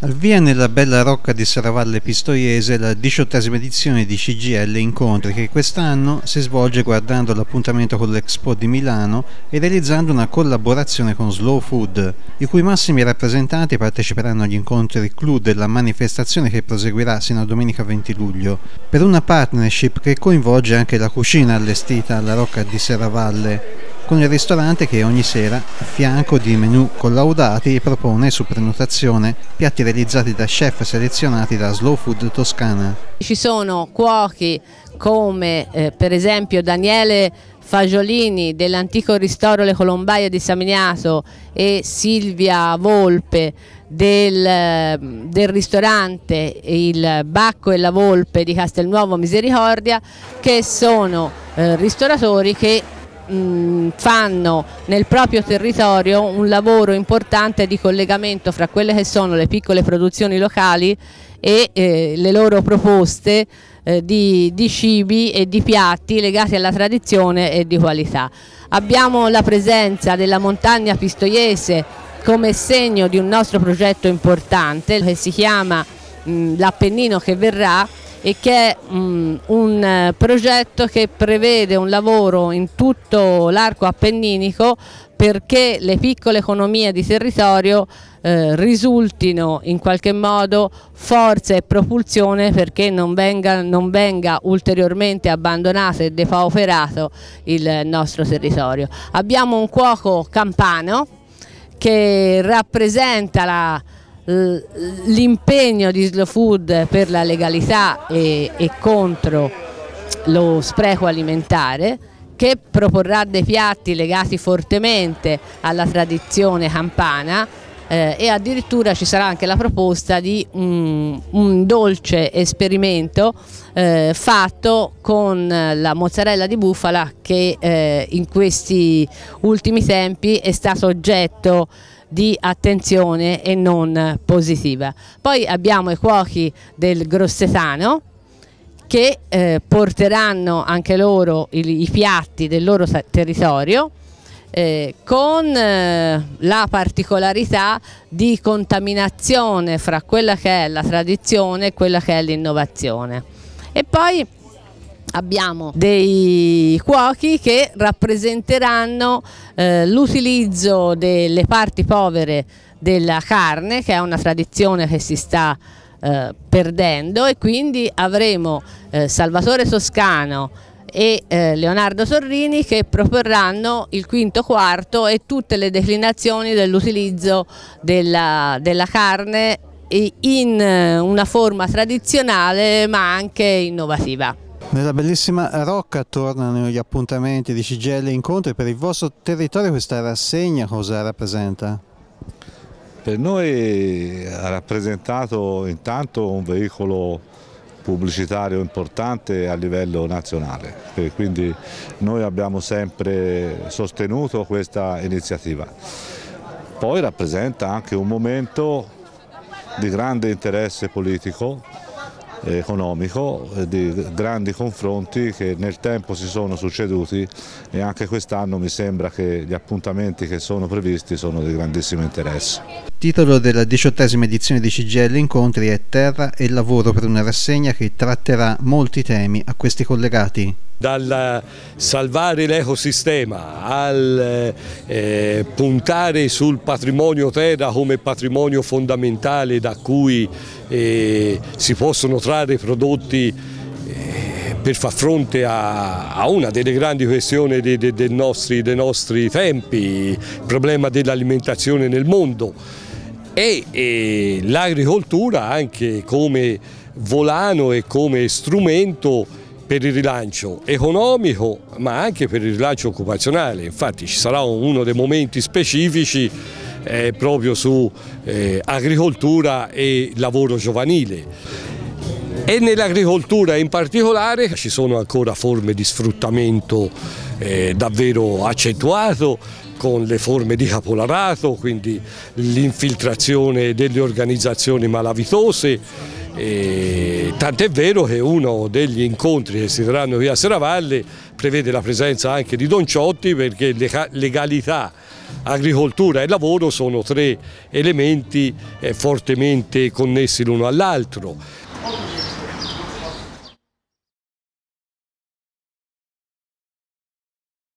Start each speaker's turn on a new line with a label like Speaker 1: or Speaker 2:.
Speaker 1: Al via nella bella rocca di Serravalle Pistoiese la diciottesima edizione di CGL Incontri che quest'anno si svolge guardando l'appuntamento con l'Expo di Milano e realizzando una collaborazione con Slow Food, i cui massimi rappresentanti parteciperanno agli incontri clou della manifestazione che proseguirà sino a domenica 20 luglio, per una partnership che coinvolge anche la cucina allestita alla rocca di Serravalle con il ristorante che ogni sera, a fianco di menù collaudati, propone su prenotazione piatti realizzati da chef selezionati da Slow Food Toscana.
Speaker 2: Ci sono cuochi come eh, per esempio Daniele Fagiolini dell'antico ristoro Le Colombaie di Samignato e Silvia Volpe del, del, ristorante Il Bacco e la Volpe di Castelnuovo Misericordia che sono eh, ristoratori che mh, fanno nel proprio territorio un lavoro importante di collegamento fra quelle che sono le piccole produzioni locali e eh, le loro proposte eh, di, di, cibi e di piatti legati alla tradizione e di qualità. Abbiamo la presenza della montagna pistoiese come segno di un nostro progetto importante che si chiama l'Appennino che verrà e che è um, un eh, progetto che prevede un lavoro in tutto l'arco appenninico perché le piccole economie di territorio eh, risultino in qualche modo forza e propulsione perché non venga, non venga ulteriormente abbandonato e depauperato il nostro territorio. Abbiamo un cuoco campano che rappresenta la l'impegno di Slow Food per la legalità e, e contro lo spreco alimentare che proporrà dei piatti legati fortemente alla tradizione campana eh, e addirittura ci sarà anche la proposta di un, un dolce esperimento eh, fatto con la mozzarella di bufala che eh, in questi ultimi tempi è stato oggetto di attenzione e non positiva. Poi abbiamo i cuochi del Grossetano che eh, porteranno anche loro i, i, piatti del loro territorio eh, con eh, la particolarità di contaminazione fra quella che è la tradizione e quella che è l'innovazione. E poi abbiamo dei cuochi che rappresenteranno eh, l'utilizzo delle parti povere della carne che è una tradizione che si sta eh, perdendo e quindi avremo eh, Salvatore Toscano e eh, Leonardo Sorrini che proporranno il quinto quarto e tutte le declinazioni dell'utilizzo della, della carne in eh, una forma tradizionale ma anche innovativa.
Speaker 1: Nella bellissima Rocca tornano gli appuntamenti di CGL Incontri. Per il vostro territorio questa rassegna cosa rappresenta?
Speaker 3: Per noi ha rappresentato intanto un veicolo pubblicitario importante a livello nazionale, quindi noi abbiamo sempre sostenuto questa iniziativa. Poi rappresenta anche un momento di grande interesse politico economico, eh, di grandi confronti che nel tempo si sono succeduti e anche quest'anno mi sembra che gli appuntamenti che sono previsti sono di grandissimo interesse.
Speaker 1: Titolo della diciottesima edizione di CGL Incontri è Terra e lavoro per una rassegna che tratterà molti temi a questi collegati
Speaker 4: dal salvare l'ecosistema al eh, puntare sul patrimonio terra come patrimonio fondamentale da cui eh, si possono trarre prodotti eh, per far fronte a, a, una delle grandi questioni dei, dei, dei, nostri, dei nostri, tempi, il problema dell'alimentazione nel mondo. E, e l'agricoltura anche come volano e come strumento per il rilancio economico ma anche per il rilancio occupazionale, infatti ci sarà uno dei momenti specifici eh, proprio su eh, agricoltura e lavoro giovanile. E nell'agricoltura in particolare ci sono ancora forme di sfruttamento eh, davvero accentuato con le forme di capolarato, quindi l'infiltrazione delle organizzazioni malavitose, tant'è vero che uno degli incontri che si terranno qui a Serravalle prevede la presenza anche di Don Ciotti perché legalità agricoltura e lavoro sono tre elementi eh, fortemente connessi l'uno all'altro.